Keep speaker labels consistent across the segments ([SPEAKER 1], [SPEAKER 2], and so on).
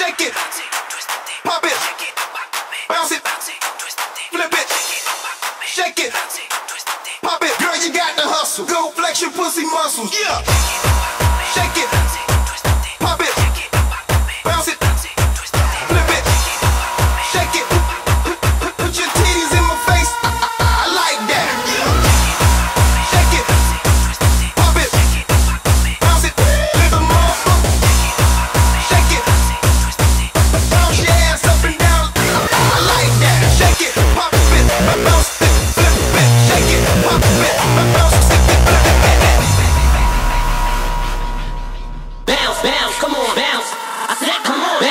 [SPEAKER 1] Shake it, pop it, bounce it, flip it, shake it, pop it. Girl, you got the Bounce, bounce,
[SPEAKER 2] come on, bounce. I said, come on, bounce.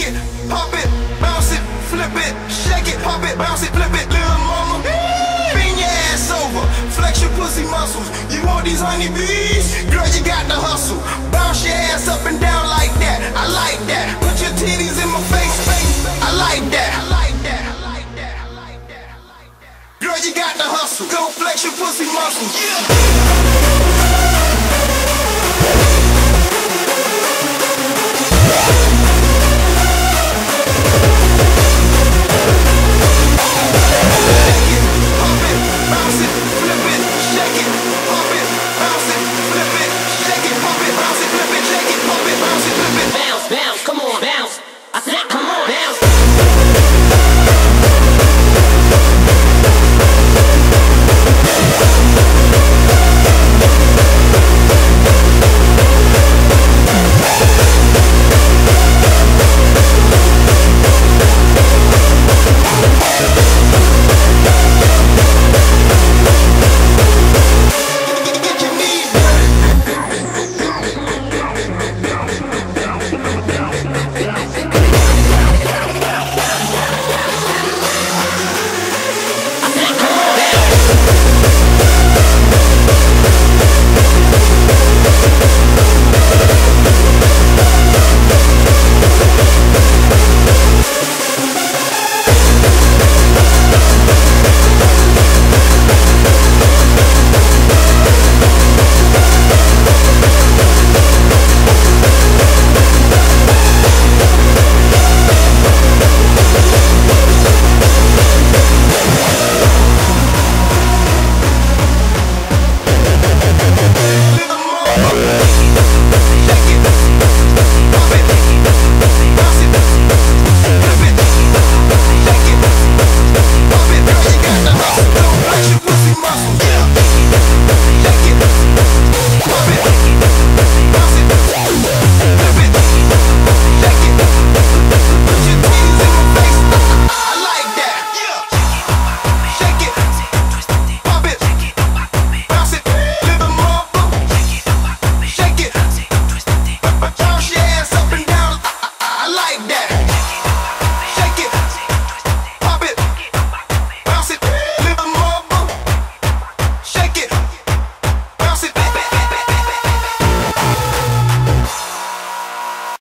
[SPEAKER 1] it, pop it, bounce it, flip it, shake it, pop it, bounce it, flip it, little mama. Bend your ass over, flex your pussy muscles. You want these honeybees? Girl, you got to hustle. Bounce your ass up and down like that. I like that. Put your titties in my face, face. I like that. I like that. Girl, you got to hustle. Go flex your pussy muscles. Yeah.